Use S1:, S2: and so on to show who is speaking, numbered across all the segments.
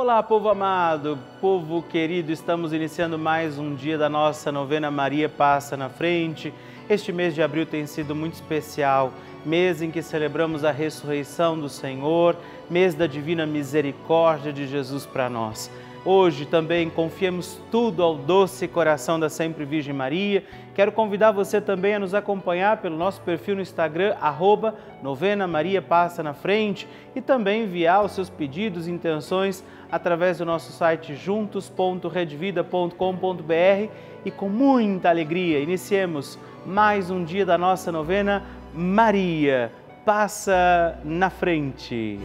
S1: Olá, povo amado, povo querido, estamos iniciando mais um dia da nossa novena Maria Passa na Frente. Este mês de abril tem sido muito especial, mês em que celebramos a ressurreição do Senhor, mês da divina misericórdia de Jesus para nós. Hoje também confiemos tudo ao doce coração da Sempre Virgem Maria. Quero convidar você também a nos acompanhar pelo nosso perfil no Instagram, arroba Novena Maria Passa na Frente, e também enviar os seus pedidos e intenções através do nosso site juntos.redvida.com.br e com muita alegria iniciemos mais um dia da nossa novena Maria Passa na Frente.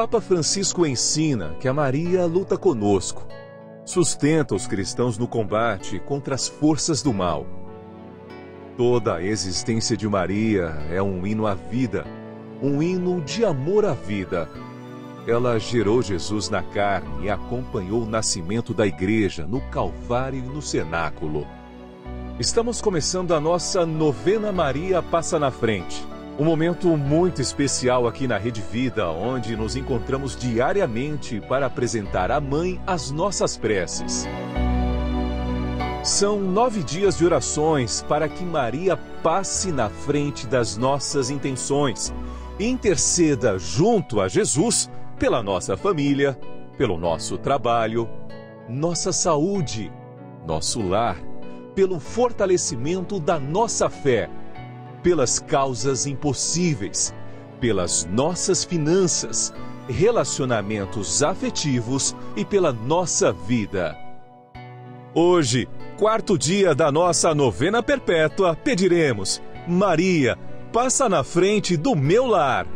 S2: Papa Francisco ensina que a Maria luta conosco, sustenta os cristãos no combate contra as forças do mal. Toda a existência de Maria é um hino à vida, um hino de amor à vida. Ela gerou Jesus na carne e acompanhou o nascimento da igreja no Calvário e no cenáculo. Estamos começando a nossa novena Maria Passa na Frente um momento muito especial aqui na Rede Vida, onde nos encontramos diariamente para apresentar à Mãe as nossas preces. São nove dias de orações para que Maria passe na frente das nossas intenções e interceda junto a Jesus pela nossa família, pelo nosso trabalho, nossa saúde, nosso lar, pelo fortalecimento da nossa fé pelas causas impossíveis, pelas nossas finanças, relacionamentos afetivos e pela nossa vida. Hoje, quarto dia da nossa novena perpétua, pediremos: Maria, passa na frente do meu lar.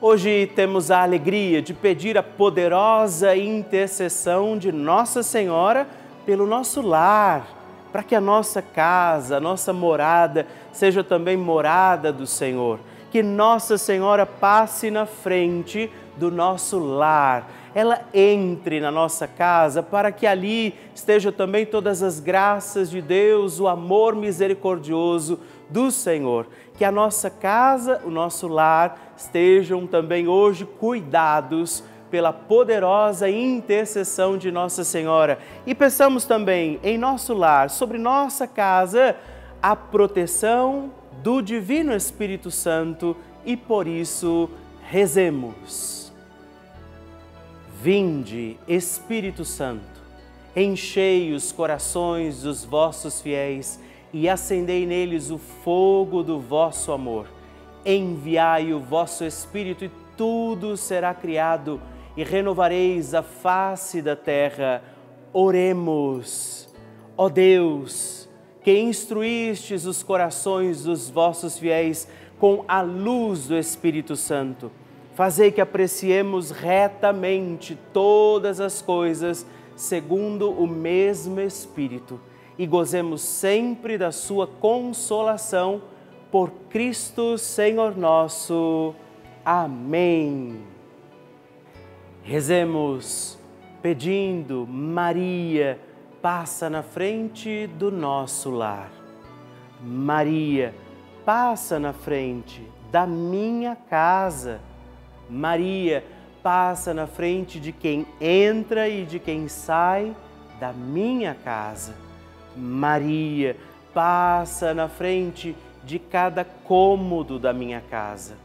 S1: Hoje temos a alegria de pedir a poderosa intercessão de Nossa Senhora pelo nosso lar para que a nossa casa, a nossa morada, seja também morada do Senhor. Que Nossa Senhora passe na frente do nosso lar, ela entre na nossa casa para que ali estejam também todas as graças de Deus, o amor misericordioso do Senhor. Que a nossa casa, o nosso lar estejam também hoje cuidados pela poderosa intercessão de Nossa Senhora. E peçamos também em nosso lar, sobre nossa casa, a proteção do Divino Espírito Santo e por isso rezemos. Vinde, Espírito Santo, enchei os corações dos vossos fiéis e acendei neles o fogo do vosso amor. Enviai o vosso Espírito e tudo será criado e renovareis a face da terra. Oremos. Ó Deus, que instruístes os corações dos vossos fiéis com a luz do Espírito Santo, fazei que apreciemos retamente todas as coisas segundo o mesmo Espírito e gozemos sempre da sua consolação por Cristo Senhor nosso. Amém. Rezemos pedindo, Maria, passa na frente do nosso lar. Maria, passa na frente da minha casa. Maria, passa na frente de quem entra e de quem sai da minha casa. Maria, passa na frente de cada cômodo da minha casa.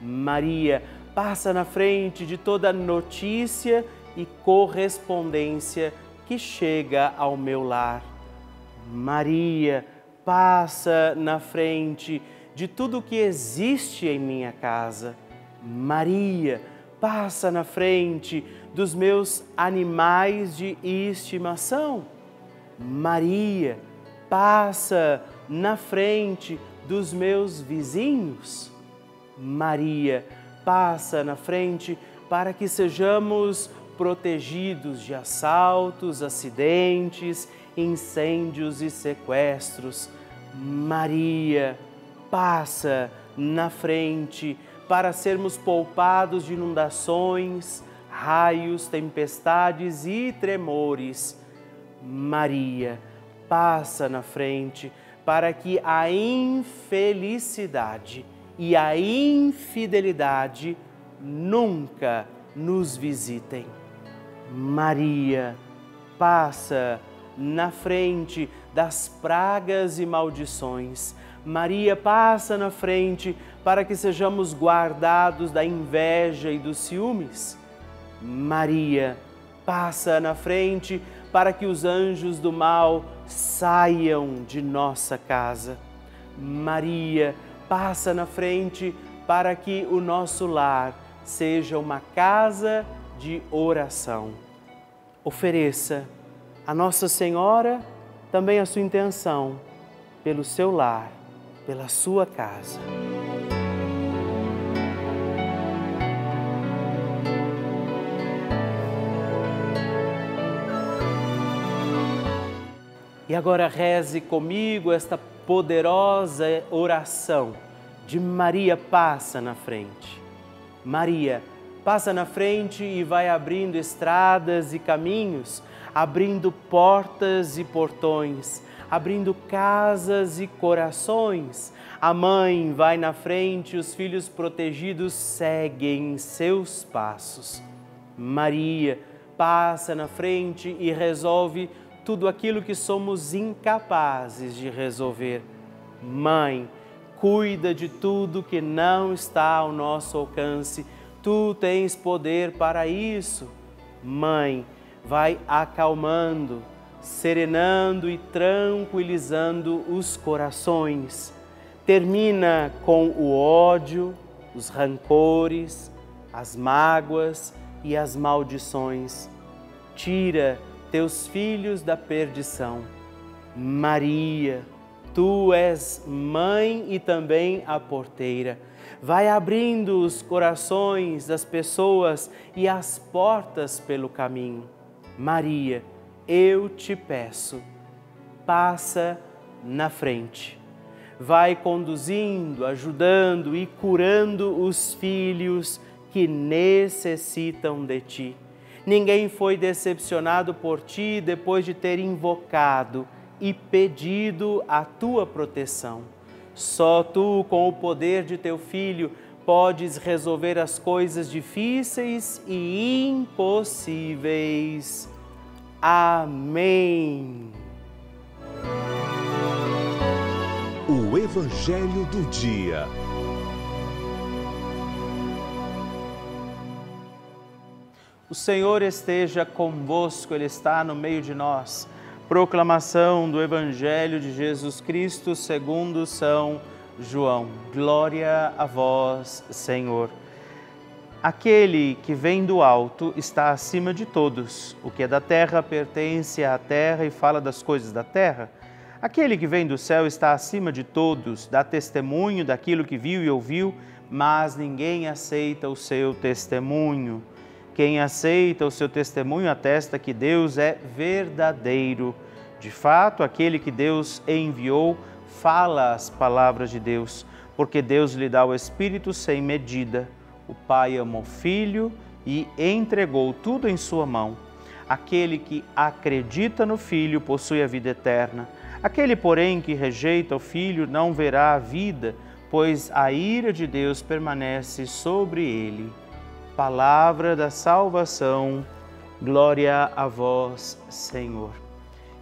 S1: Maria, passa na frente de toda notícia e correspondência que chega ao meu lar. Maria passa na frente de tudo que existe em minha casa. Maria passa na frente dos meus animais de estimação. Maria passa na frente dos meus vizinhos. Maria passa na frente para que sejamos protegidos de assaltos, acidentes, incêndios e sequestros. Maria passa na frente para sermos poupados de inundações, raios, tempestades e tremores. Maria, passa na frente para que a infelicidade e a infidelidade nunca nos visitem. Maria, passa na frente das pragas e maldições. Maria passa na frente para que sejamos guardados da inveja e dos ciúmes. Maria passa na frente para que os anjos do mal saiam de nossa casa. Maria passa na frente para que o nosso lar seja uma casa de oração. Ofereça a Nossa Senhora também a sua intenção pelo seu lar, pela sua casa. E agora reze comigo esta poderosa oração de Maria passa na frente. Maria passa na frente e vai abrindo estradas e caminhos, abrindo portas e portões, abrindo casas e corações. A mãe vai na frente, os filhos protegidos seguem seus passos. Maria passa na frente e resolve tudo aquilo que somos incapazes de resolver. Mãe, cuida de tudo que não está ao nosso alcance. Tu tens poder para isso. Mãe, vai acalmando, serenando e tranquilizando os corações. Termina com o ódio, os rancores, as mágoas e as maldições. Tira teus filhos da perdição. Maria, tu és mãe e também a porteira. Vai abrindo os corações das pessoas e as portas pelo caminho. Maria, eu te peço, passa na frente. Vai conduzindo, ajudando e curando os filhos que necessitam de ti Ninguém foi decepcionado por ti depois de ter invocado e pedido a tua proteção. Só tu, com o poder de teu filho, podes resolver as coisas difíceis e impossíveis. Amém.
S2: O Evangelho do Dia.
S1: O Senhor esteja convosco, Ele está no meio de nós. Proclamação do Evangelho de Jesus Cristo segundo São João. Glória a vós, Senhor. Aquele que vem do alto está acima de todos. O que é da terra pertence à terra e fala das coisas da terra. Aquele que vem do céu está acima de todos, dá testemunho daquilo que viu e ouviu, mas ninguém aceita o seu testemunho. Quem aceita o seu testemunho atesta que Deus é verdadeiro. De fato, aquele que Deus enviou fala as palavras de Deus, porque Deus lhe dá o Espírito sem medida. O Pai ama o Filho e entregou tudo em sua mão. Aquele que acredita no Filho possui a vida eterna. Aquele, porém, que rejeita o Filho não verá a vida, pois a ira de Deus permanece sobre ele palavra da salvação. Glória a vós, Senhor.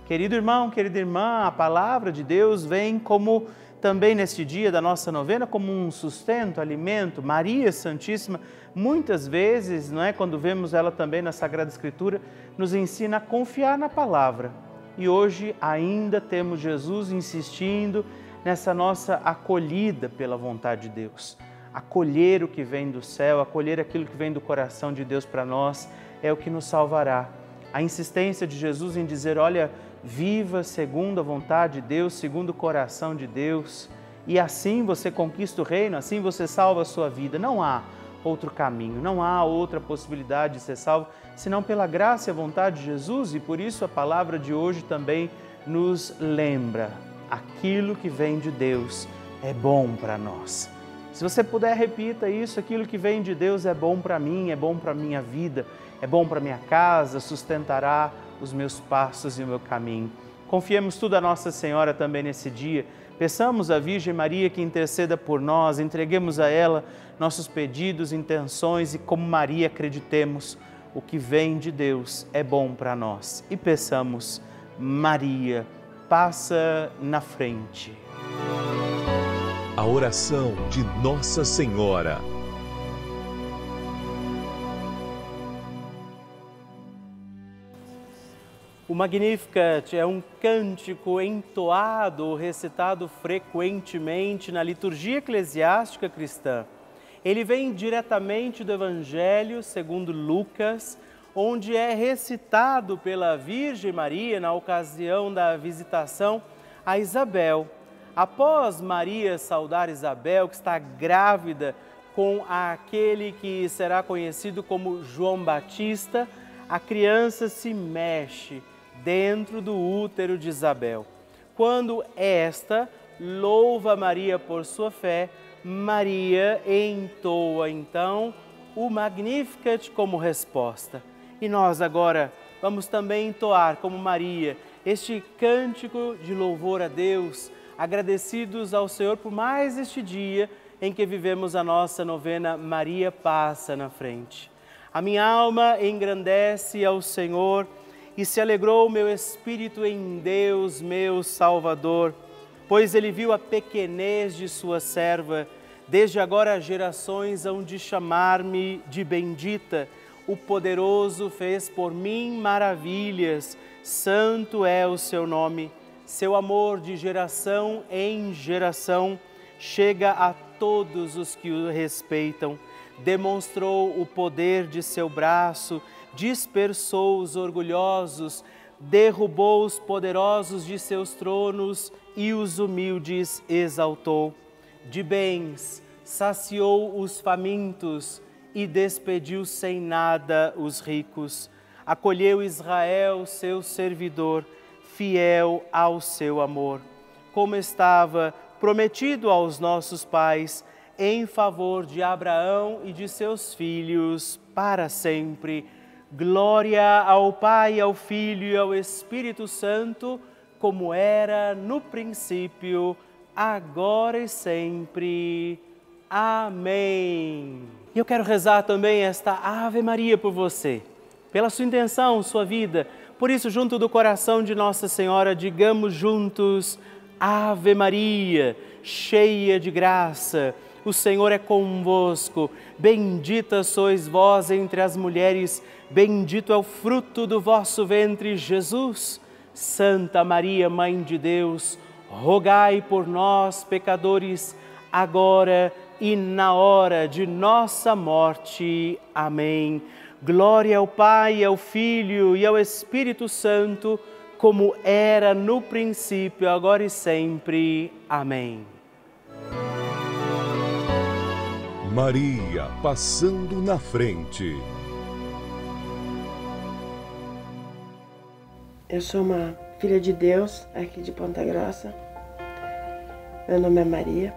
S1: Querido irmão, querida irmã, a palavra de Deus vem como também neste dia da nossa novena como um sustento, alimento. Maria Santíssima, muitas vezes, não é, quando vemos ela também na Sagrada Escritura, nos ensina a confiar na palavra. E hoje ainda temos Jesus insistindo nessa nossa acolhida pela vontade de Deus acolher o que vem do céu, acolher aquilo que vem do coração de Deus para nós, é o que nos salvará. A insistência de Jesus em dizer: olha, viva segundo a vontade de Deus, segundo o coração de Deus, e assim você conquista o reino, assim você salva a sua vida. Não há outro caminho, não há outra possibilidade de ser salvo, senão pela graça e a vontade de Jesus, e por isso a palavra de hoje também nos lembra aquilo que vem de Deus é bom para nós. Se você puder, repita isso: aquilo que vem de Deus é bom para mim, é bom para minha vida, é bom para minha casa, sustentará os meus passos e o meu caminho. Confiemos tudo a Nossa Senhora também nesse dia. Peçamos à Virgem Maria que interceda por nós, entreguemos a ela nossos pedidos, intenções e, como Maria, acreditemos o que vem de Deus é bom para nós. E peçamos, Maria, passa na frente.
S2: A oração de Nossa Senhora.
S1: O Magnificat é um cântico entoado, recitado frequentemente na liturgia eclesiástica cristã. Ele vem diretamente do Evangelho segundo Lucas, onde é recitado pela Virgem Maria na ocasião da visitação a Isabel. Após Maria saudar Isabel, que está grávida com aquele que será conhecido como João Batista, a criança se mexe dentro do útero de Isabel. Quando esta louva Maria por sua fé, Maria entoa então o Magnificat como resposta. E nós agora vamos também entoar como Maria este cântico de louvor a Deus, agradecidos ao Senhor por mais este dia em que vivemos a nossa novena Maria passa na frente. A minha alma engrandece ao Senhor e se alegrou o meu espírito em Deus, meu Salvador, pois ele viu a pequenez de sua serva. Desde agora gerações hão de chamar-me de bendita. O poderoso fez por mim maravilhas. Santo é o seu nome. Seu amor de geração em geração chega a todos os que o respeitam. Demonstrou o poder de seu braço dispersou os orgulhosos, derrubou os poderosos de seus tronos e os humildes exaltou. De bens saciou os famintos e despediu sem nada os ricos. Acolheu Israel, seu servidor, fiel ao seu amor, como estava prometido aos nossos pais, em favor de Abraão e de seus filhos para sempre Glória ao Pai, ao Filho e ao Espírito Santo, como era no princípio, agora e sempre. Amém. E eu quero rezar também esta Ave Maria por você, pela sua intenção, sua vida. Por isso, junto do coração de Nossa Senhora, digamos juntos: Ave Maria, cheia de graça, o Senhor é convosco. Bendita sois vós entre as mulheres Bendito é o fruto do vosso ventre, Jesus. Santa Maria, Mãe de Deus, rogai por nós, pecadores, agora e na hora de nossa morte. Amém. Glória ao Pai, ao Filho e ao Espírito Santo, como era no princípio, agora e sempre. Amém.
S2: Maria passando na frente.
S3: Eu sou uma filha de Deus aqui de Ponta Grossa. Meu nome é Maria.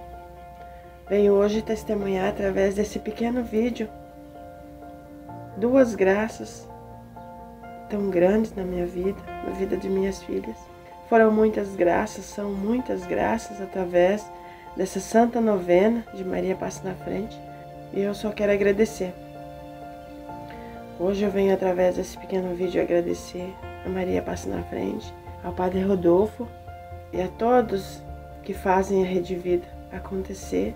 S3: Venho hoje testemunhar através desse pequeno vídeo duas graças tão grandes na minha vida, na vida de minhas filhas. Foram muitas graças, são muitas graças através dessa santa novena de Maria Passa na Frente. E eu só quero agradecer. Hoje eu venho através desse pequeno vídeo agradecer a Maria Passa na Frente, ao Padre Rodolfo e a todos que fazem a Rede Vida acontecer.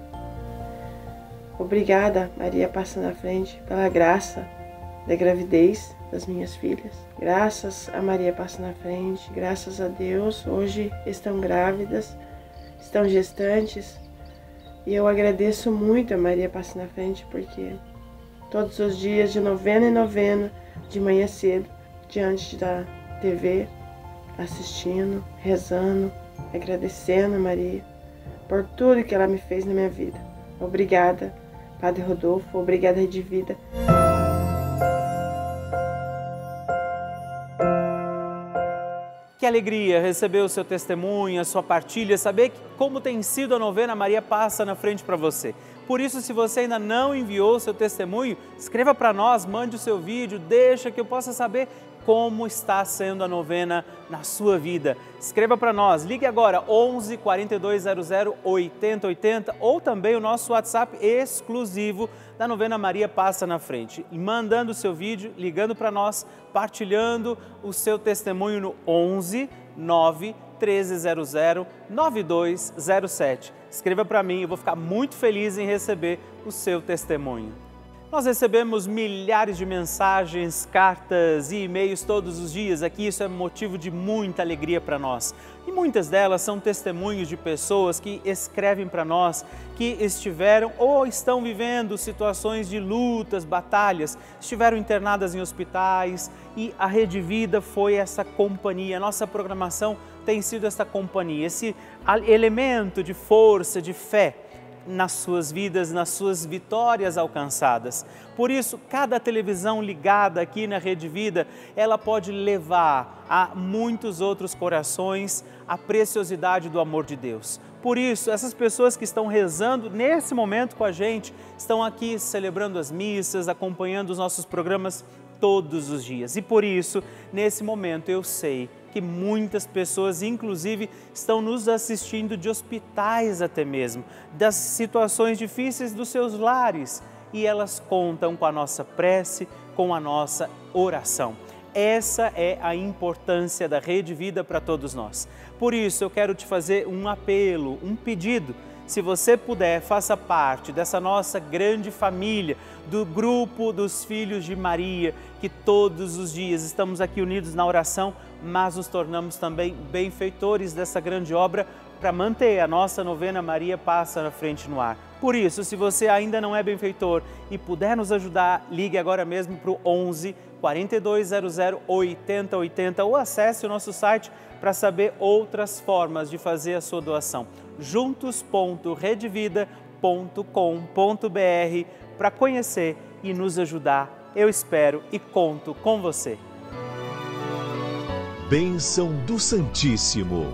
S3: Obrigada, Maria Passa na Frente, pela graça da gravidez das minhas filhas. Graças a Maria Passa na Frente, graças a Deus, hoje estão grávidas, estão gestantes. E eu agradeço muito a Maria Passa na Frente porque todos os dias de novena em novena, de manhã cedo, diante da TV, assistindo, rezando, agradecendo a Maria por tudo que ela me fez na minha vida. Obrigada, Padre Rodolfo, obrigada de vida.
S1: Alegria receber o seu testemunho, a sua partilha, saber como tem sido a novena Maria Passa na frente para você. Por isso, se você ainda não enviou o seu testemunho, escreva para nós, mande o seu vídeo, deixa que eu possa saber como está sendo a novena na sua vida. Escreva para nós, ligue agora 11 4200 8080 ou também o nosso WhatsApp exclusivo da novena Maria Passa na Frente. Mandando o seu vídeo, ligando para nós, partilhando o seu testemunho no 11 9 1300 9207. Escreva para mim, eu vou ficar muito feliz em receber o seu testemunho. Nós recebemos milhares de mensagens, cartas e e-mails todos os dias aqui, isso é motivo de muita alegria para nós. E muitas delas são testemunhos de pessoas que escrevem para nós que estiveram ou estão vivendo situações de lutas, batalhas, estiveram internadas em hospitais e a Rede Vida foi essa companhia, nossa programação tem sido essa companhia, esse elemento de força, de fé nas suas vidas, nas suas vitórias alcançadas. Por isso, cada televisão ligada aqui na Rede Vida, ela pode levar a muitos outros corações a preciosidade do amor de Deus. Por isso, essas pessoas que estão rezando nesse momento com a gente, estão aqui celebrando as missas, acompanhando os nossos programas todos os dias. E por isso, nesse momento, eu sei que muitas pessoas, inclusive, estão nos assistindo de hospitais até mesmo, das situações difíceis dos seus lares e elas contam com a nossa prece, com a nossa oração. Essa é a importância da Rede Vida para todos nós. Por isso, eu quero te fazer um apelo, um pedido. Se você puder, faça parte dessa nossa grande família, do grupo dos filhos de Maria, que todos os dias estamos aqui unidos na oração mas nos tornamos também benfeitores dessa grande obra para manter a nossa novena Maria Passa na Frente no Ar. Por isso, se você ainda não é benfeitor e puder nos ajudar, ligue agora mesmo para o 11 4200 8080 ou acesse o nosso site para saber outras formas de fazer a sua doação. juntos.redvida.com.br para conhecer e nos ajudar. Eu espero e conto com você.
S2: Bênção do Santíssimo.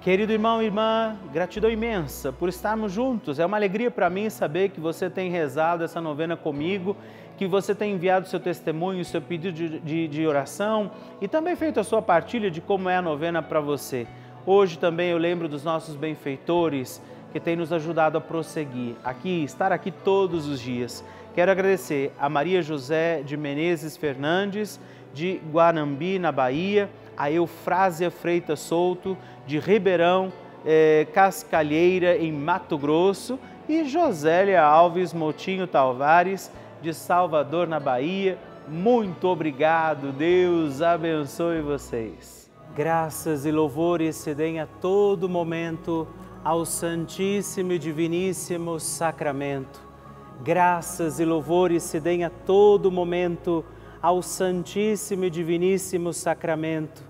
S1: Querido irmão e irmã, gratidão imensa por estarmos juntos. É uma alegria para mim saber que você tem rezado essa novena comigo, que você tem enviado seu testemunho, seu pedido de, de, de oração e também feito a sua partilha de como é a novena para você. Hoje também eu lembro dos nossos benfeitores que têm nos ajudado a prosseguir aqui, estar aqui todos os dias. Quero agradecer a Maria José de Menezes Fernandes, de Guanambi, na Bahia, a Eufrásia Freitas Souto, de Ribeirão eh, Cascalheira, em Mato Grosso, e Josélia Alves Motinho Talvares, de Salvador, na Bahia. Muito obrigado, Deus abençoe vocês. Graças e louvores se deem a todo momento ao Santíssimo e Diviníssimo Sacramento Graças e louvores se deem a todo momento ao Santíssimo e Diviníssimo Sacramento.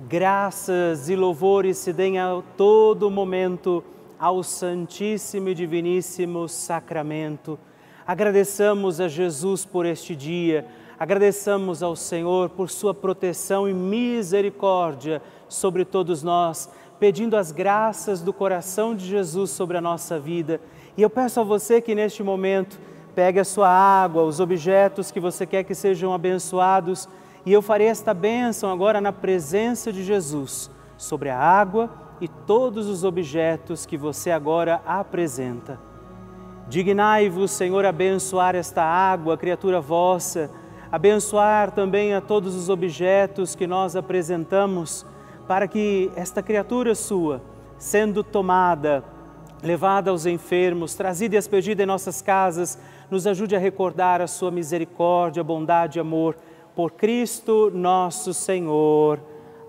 S1: Graças e louvores se deem a todo momento ao Santíssimo e Diviníssimo Sacramento. Agradeçamos a Jesus por este dia, agradeçamos ao Senhor por sua proteção e misericórdia sobre todos nós, pedindo as graças do coração de Jesus sobre a nossa vida e eu peço a você que neste momento pegue a sua água, os objetos que você quer que sejam abençoados, e eu farei esta bênção agora na presença de Jesus sobre a água e todos os objetos que você agora apresenta. Dignai-vos, Senhor, abençoar esta água, criatura vossa, abençoar também a todos os objetos que nós apresentamos, para que esta criatura sua, sendo tomada levada aos enfermos, trazida e expedida em nossas casas, nos ajude a recordar a sua misericórdia, bondade e amor por Cristo nosso Senhor.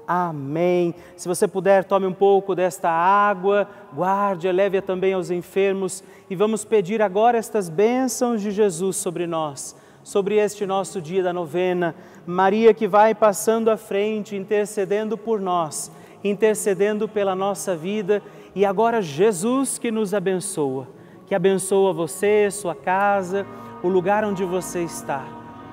S1: Amém. Se você puder, tome um pouco desta água, guarde, leve-a também aos enfermos e vamos pedir agora estas bênçãos de Jesus sobre nós, sobre este nosso dia da novena. Maria que vai passando à frente, intercedendo por nós, intercedendo pela nossa vida e agora Jesus que nos abençoa, que abençoa você, sua casa, o lugar onde você está.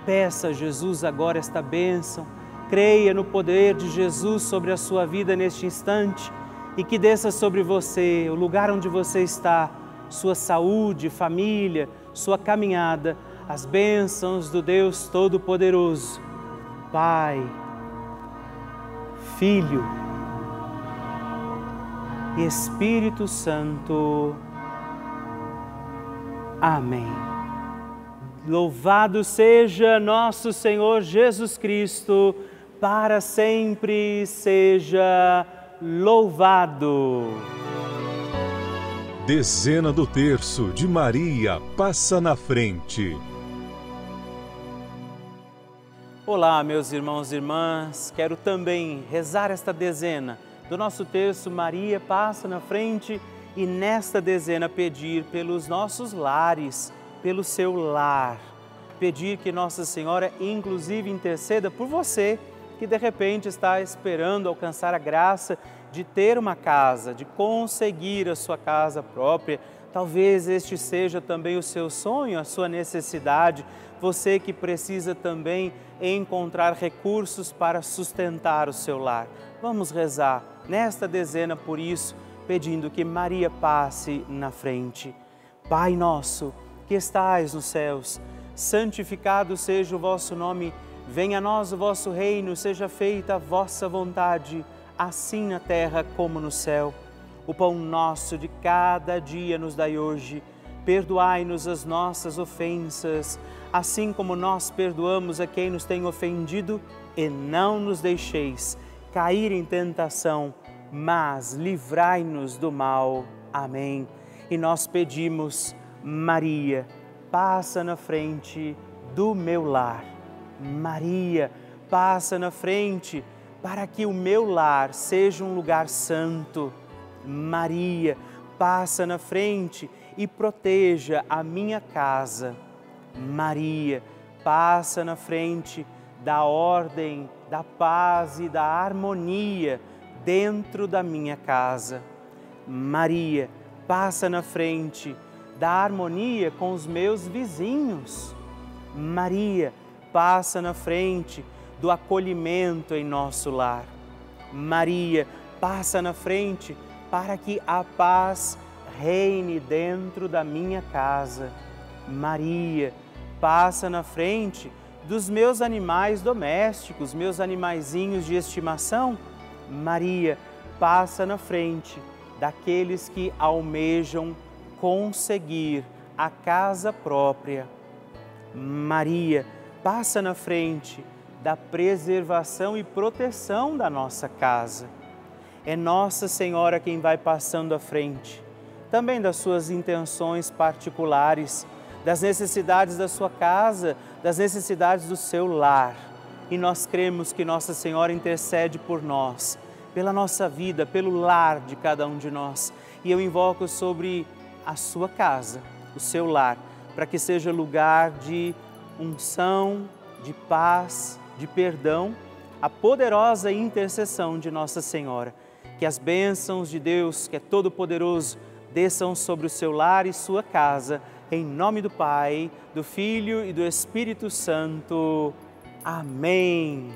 S1: Peça a Jesus agora esta bênção. Creia no poder de Jesus sobre a sua vida neste instante e que desça sobre você, o lugar onde você está, sua saúde, família, sua caminhada, as bênçãos do Deus Todo-Poderoso. Pai, Filho Espírito Santo. Amém. Louvado seja nosso Senhor Jesus Cristo, para sempre seja louvado.
S2: Dezena do terço de Maria passa na frente.
S1: Olá, meus irmãos e irmãs, quero também rezar esta dezena do nosso terço Maria passa na frente e nesta dezena pedir pelos nossos lares, pelo seu lar. Pedir que Nossa Senhora, inclusive, interceda por você que de repente está esperando alcançar a graça de ter uma casa, de conseguir a sua casa própria. Talvez este seja também o seu sonho, a sua necessidade. Você que precisa também encontrar recursos para sustentar o seu lar. Vamos rezar nesta dezena por isso, pedindo que Maria passe na frente. Pai nosso, que estais nos céus, santificado seja o vosso nome, venha a nós o vosso reino, seja feita a vossa vontade, assim na terra como no céu. O pão nosso de cada dia nos dai hoje. Perdoai-nos as nossas ofensas, assim como nós perdoamos a quem nos tem ofendido, e não nos deixeis cair em tentação, mas livrai-nos do mal. Amém. E nós pedimos, Maria, passa na frente do meu lar. Maria, passa na frente para que o meu lar seja um lugar santo. Maria, passa na frente e proteja a minha casa. Maria, passa na frente da ordem, da paz e da harmonia dentro da minha casa. Maria, passa na frente da harmonia com os meus vizinhos. Maria, passa na frente do acolhimento em nosso lar. Maria, passa na frente para que a paz reine dentro da minha casa. Maria, passa na frente dos meus animais domésticos, meus animaizinhos de estimação. Maria, passa na frente daqueles que almejam conseguir a casa própria. Maria, passa na frente da preservação e proteção da nossa casa. É Nossa Senhora quem vai passando à frente, também das suas intenções particulares, das necessidades da sua casa, das necessidades do seu lar. E nós cremos que Nossa Senhora intercede por nós, pela nossa vida, pelo lar de cada um de nós. E eu invoco sobre a sua casa, o seu lar, para que seja lugar de unção, de paz, de perdão, a poderosa intercessão de Nossa Senhora. Que as bênçãos de Deus, que é todo-poderoso, desçam sobre o seu lar e sua casa em nome do Pai, do Filho e do Espírito Santo. Amém.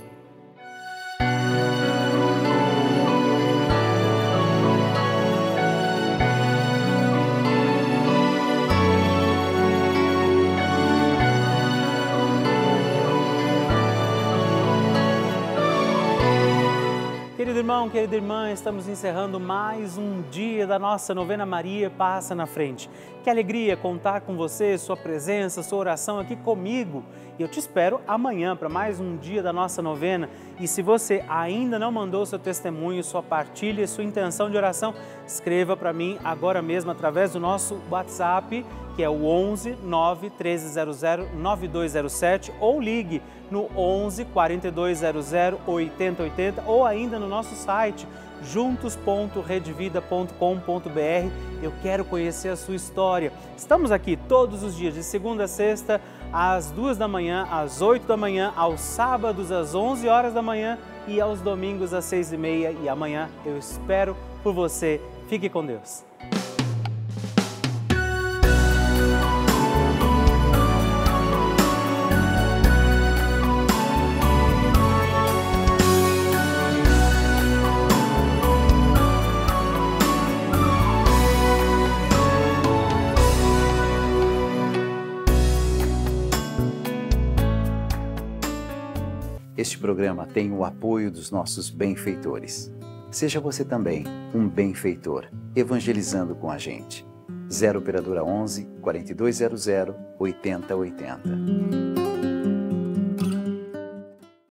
S1: Querido irmão, querida irmã, estamos encerrando mais um dia da nossa novena Maria Passa na Frente. Que alegria contar com você, sua presença, sua oração aqui comigo. E eu te espero amanhã para mais um dia da nossa novena. E se você ainda não mandou seu testemunho, sua partilha, sua intenção de oração, escreva para mim agora mesmo através do nosso WhatsApp, que é o 11 9 1300 9207 ou ligue no 11 4200 8080 ou ainda no nosso site juntos.redvida.com.br. Eu quero conhecer a sua história. Estamos aqui todos os dias, de segunda a sexta, às duas da manhã, às oito da manhã, aos sábados às onze horas da manhã e aos domingos às seis e meia. E amanhã eu espero por você. Fique com Deus.
S4: Este programa tem o apoio dos nossos benfeitores. Seja você também um benfeitor, evangelizando com a gente. 0 Operadora 11 4200 8080.